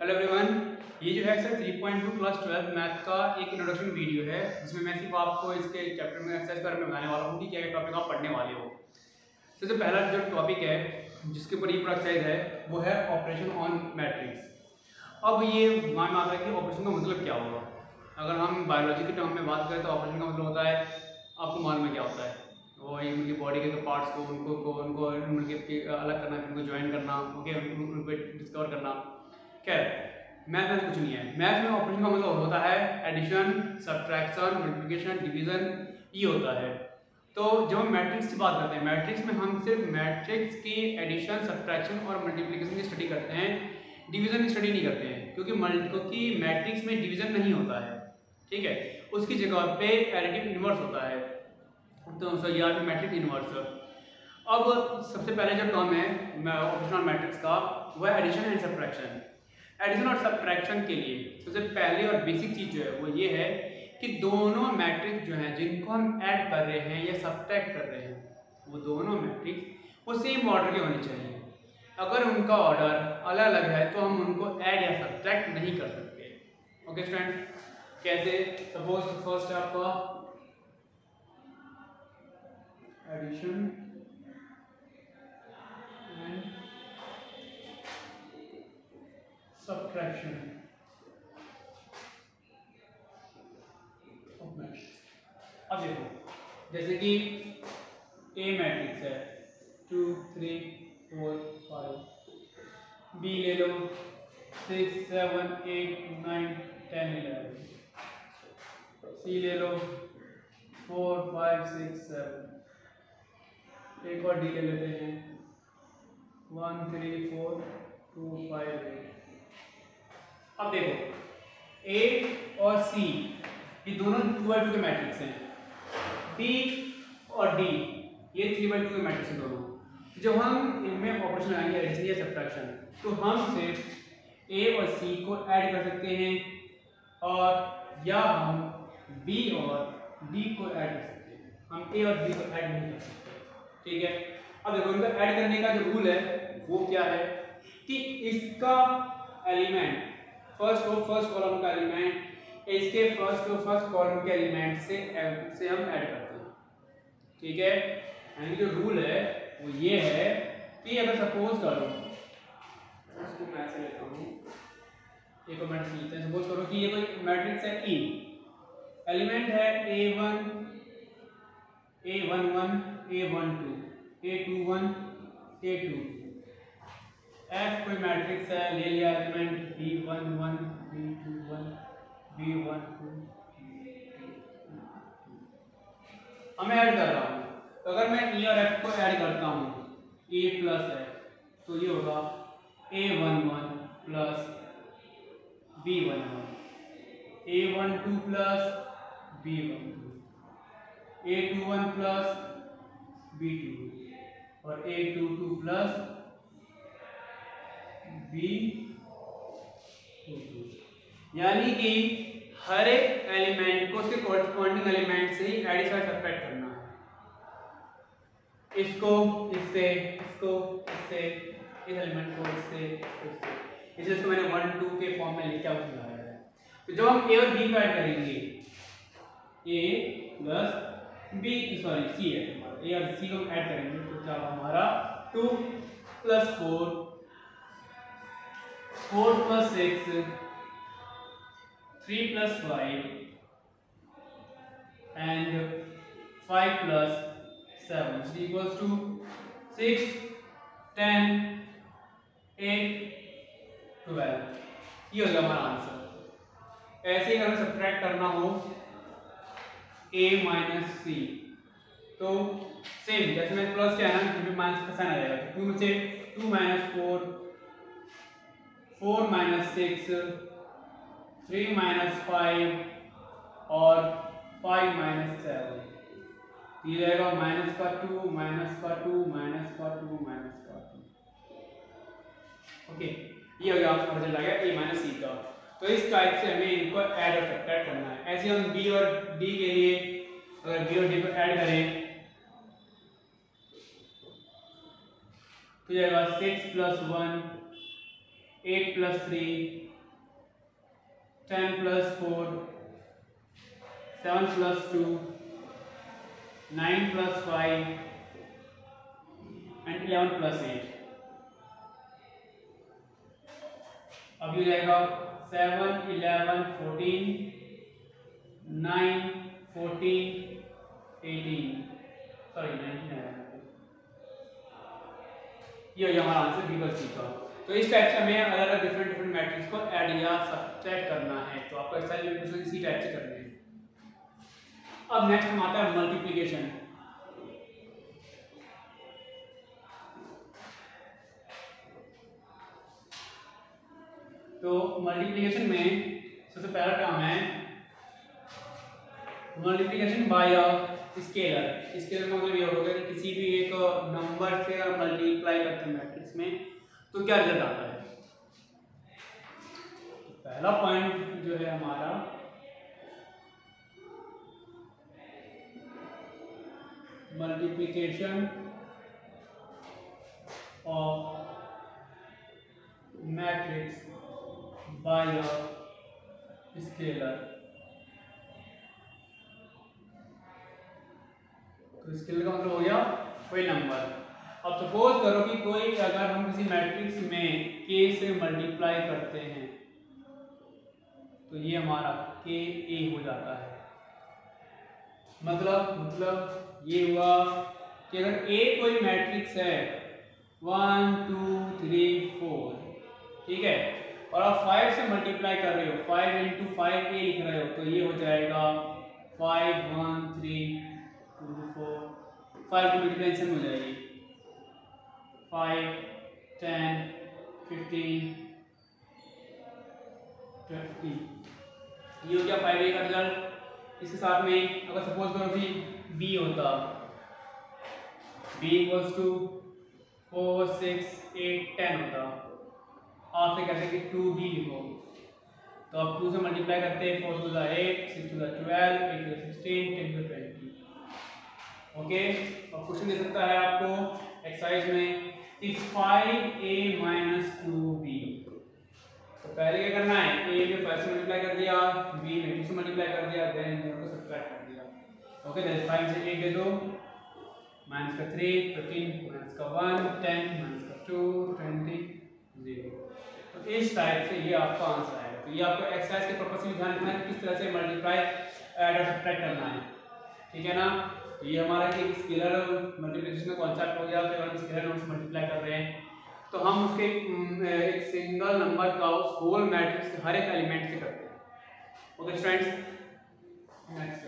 Hello everyone ये जो है सर 3.2 क्लास 12 मैथ का एक इंट्रोडक्शन वीडियो है, जिसमें मैं सिर्फ़ आपको इसके चैप्टर में एक्सरसाइज पर बताने वाला हूँ कि क्या क्या टॉपिक आप पढ़ने वाले हो। सबसे पहला जो टॉपिक है, जिसके ऊपर ये पूरा एक्सरसाइज है, वो है ऑपरेशन ऑन मैट्रिक्स अब ये मान में आता है कि ऑपरेशन का मतलब क्या होगा? अगर हम बायोलॉजी के टर्म में बात करें तो ऑपरेशन का मतलब होता है, आपको मालूम है क्या होता है? वो उनकी बॉडी के पार्ट्स को, उनको उनको, उनके अलग करना, फिर उनको ज्वाइन करना ओके उनको डिस्कवर करना। खैर मैथ में कुछ नहीं है। मैथ में ऑपरेशन का मतलब होता है एडिशन सब्ट्रैक्शन मल्टीप्लिकेशन डिवीज़न ये होता है। तो जब हम मैट्रिक्स की बात करते हैं मैट्रिक्स में हम सिर्फ़ मैट्रिक्स की एडिशन सब्ट्रैक्शन और मल्टीप्लिकेशन की स्टडी करते हैं। डिवीज़न की स्टडी नहीं करते हैं, क्योंकि क्योंकि मैट्रिक्स में डिवीज़न नहीं होता है। ठीक है? उसकी जगह पे एडिटिव इन्वर्स होता है। तो सर मैट्रिक्स इन्वर्स अब सबसे पहले जो टर्म है ऑपरेशनल मैट्रिक्स का, वह एडिशन एंड सब्ट्रैक्शन एडिशन और सब्ट्रैक्शन के लिए, सबसे पहले और बेसिक चीज़ जो है वो ये है कि दोनों मैट्रिक्स जो हैं, जिनको हम ऐड कर रहे हैं या सब्ट्रैक्ट कर रहे हैं, वो दोनों मैट्रिक्स वो सेम ऑर्डर के होने चाहिए। अगर उनका ऑर्डर अलग अलग है तो हम उनको ऐड या सब्ट्रैक्ट नहीं कर सकते। ओके स्टूडेंट कैसे? सपोज़ फ़र्स्ट आपका एडिशन subtraction अब देखो, जैसे कि ए मैट्रिक्स है two three four five B ले लो six seven eight nine ten eleven C ले लो फोर फाइव सिक्स सेवन एक और डी ले लेते हैं. One three four two five eight अब देखो ए और सी ये दोनों टू बाई टू के मैट्रिक्स हैं। बी और डी ये थ्री बाई टू के मैट्रिक्स हैं दोनों। जब हम इनमें ऑपरेशन आएँगे एडिशन या सब्ट्रैक्शन तो हम सिर्फ़ ए और सी को ऐड कर सकते हैं और या हम बी और डी को ऐड कर सकते हैं। हम ए और बी को ऐड नहीं कर सकते। ठीक है? अब देखो, इनका ऐड करने का जो रूल है, वो क्या है? कि इसका element first row first column का एलिमेंट इसके फ़र्स्ट रो फ़र्स्ट कॉलम के एलिमेंट से से हम ऐड करते हैं। ठीक है? यानी जो रूल है, वो ये है कि अगर सपोज़ करो इसको मैं ऐसे लेता हूँ एक मैट्रिक्स लेते हैं। सपोज़ करो कि ये कोई मैट्रिक्स है ई एलिमेंट है A one A one one A one two A two one A two F कोई मैट्रिक्स है, ले लिया element B one one B two one B one two अब मैं ऐड कर रहा हूँ। तो अगर मैं ई और एफ़ को ऐड करता हूँ ए प्लस है तो ये होगा A one one plus B one one A one two plus B one two A two one plus B two और A two two plus B यानी कि हर एक एलिमेंट को उसके कोरस्पॉन्डिंग एलिमेंट से ही एडिशन सब्ट्रैक्ट करना है। इसको, इससे इसको, इससे, इस एलिमेंट को, इससे इससे। इसे इसको मैंने वन टू के फॉर्म में लिख समझाया है। तो जब हम ए और बी को ऐड करेंगे A plus B sorry C है ए और सी को ऐड करेंगे तो क्या हमारा? Two plus four 4 plus 6, 3 plus 5, and 5 plus 7 is equals to 6, 10, 8, 12. ये हो गया हमारा आंसर ऐसे ही अगर सब्ट्रैक्ट करना हो a माइनस सी तो सेम जैसे मैं प्लस क्या है ना माइनस का साइन आ जाएगा. टू में से two minus four four minus six, three minus five और फाइव माइनस सेवन। ये रहेगा माइनस का टू, माइनस का टू, माइनस का टू, माइनस का टू। ओके, ये हो गया आपको पता चल गया ए माइनस सी का। तो इस टाइप से हमें इनको ऐड और सब्ट्रैक्ट करना है। ऐसे हम बी और डी के लिए अगर बी और डी को ऐड करें तो जाएगा six plus one 8 plus 3, 10 plus 4, 7 plus 2, 9 plus 5 and 11 plus 8. अब ये जाएगा seven eleven fourteen nine fourteen eighteen sorry nineteen ये हमारा आंसर बी का तो इस टाइप से हमें अलग अलग डिफरेंट डिफरेंट मैट्रिक्स को ऐड या सब्ट्रैक्ट करना है। तो आपको एक्सरसाइज में इसी टाइप से करने हैं। अब नेक्स्ट हम आता है मल्टीप्लिकेशन तो मल्टीप्लिकेशन में सबसे पहला काम है multiplication by a scalar scalar का मतलब ये होगा कि किसी भी एक नंबर से मल्टीप्लाई करते हैं मैट्रिक्स में। तो क्या रिज़ल्ट आता है? पहला पॉइंट जो है हमारा multiplication of matrix by a scalar. तो स्केलर का मतलब हो गया कोई नंबर अब सपोज़ करो कि कोई अगर हम किसी मैट्रिक्स में k से मल्टीप्लाई करते हैं तो ये हमारा k a हो जाता है। मतलब मतलब ये हुआ कि अगर a कोई मैट्रिक्स है वन टू थ्री फोर ठीक है? और आप फाइव से मल्टीप्लाई कर रहे हो फाइव इंटू फाइव ए लिख रहे हो तो ये हो जाएगा five one three two four five की मल्टीप्लेशन हो जाएगी। फाइव टेन फिफ्टीन ट्वेंटी ये हो गया फाइव ए का रिज़ल्ट इसके साथ में अगर सपोज़ करो कि बी होता B equals to four six eight ten होता. आपसे कहते हैं कि टू बी लिखो. तो आप टू से मल्टीप्लाई करते हैं four to eight six to the twelve eight to sixteen ten to twenty okay और क्वेश्चन दे सकता है आपको एक्सरसाइज में. If five A minus two B. तो पहले क्या करना है? ए में फाइव से मल्टीप्लाई कर दिया बी में टू से मल्टीप्लाई कर दिया देन दोनों को सब्ट्रैक्ट कर दिया। ओके दैट फाइव से एट दे दो माइनस का थ्री फिफ्टीन माइनस का वन टेन माइनस का टू ट्वेंटी ज़ीरो तो इस टाइप से ये आपका आंसर आएगा। तो ये आपको एक्सरसाइज के पर्पज से ध्यान रखना है किस तरह से मल्टीप्लाई ऐड और सब्ट्रैक्ट करना है। ठीक है ना? तो ये हमारा एक स्केलर मल्टीप्लिकेशन का कॉन्सेप्ट हो गया जब हम स्केलर नोट्स मल्टीप्लाई कर रहे हैं। तो हम उसके एक सिंगल नंबर का उस होल मैट्रिक्स हर एक एलिमेंट से करते हैं। Okay friends next